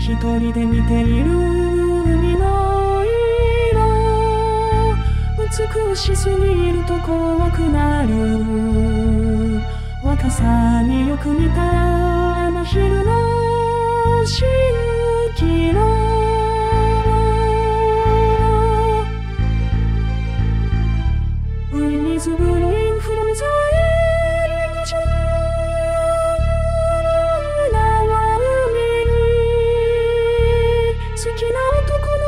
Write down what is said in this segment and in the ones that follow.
一人で見ている美しすぎると怖くなる若さによく似たあの昼の蜃気楼海水風呂インフルエンザエリジョン縄海に好きな男の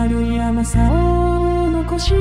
気だる甘さを残して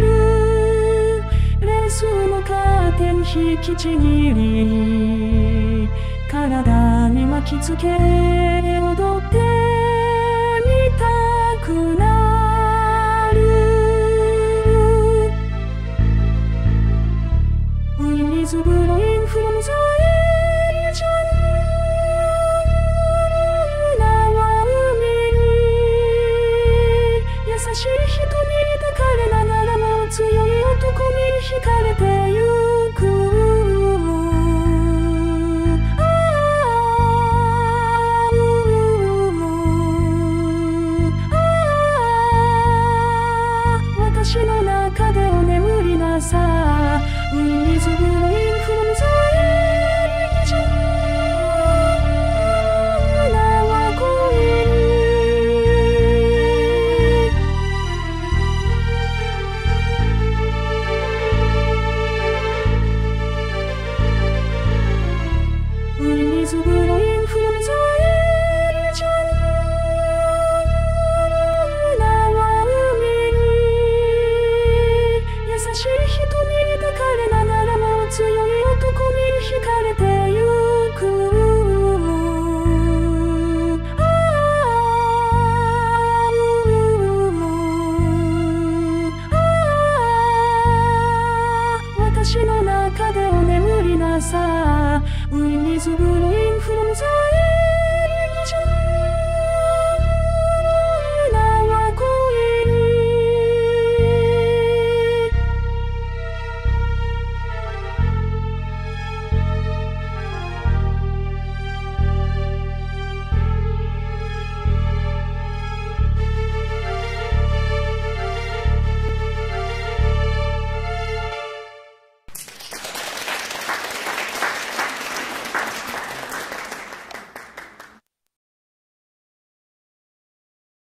るレースのカーテン引きちぎり体に巻きつけ踊ってみたくなる海水風男に惹かれてゆく惹かれてゆく。私の中でお眠りなさ海水風呂イ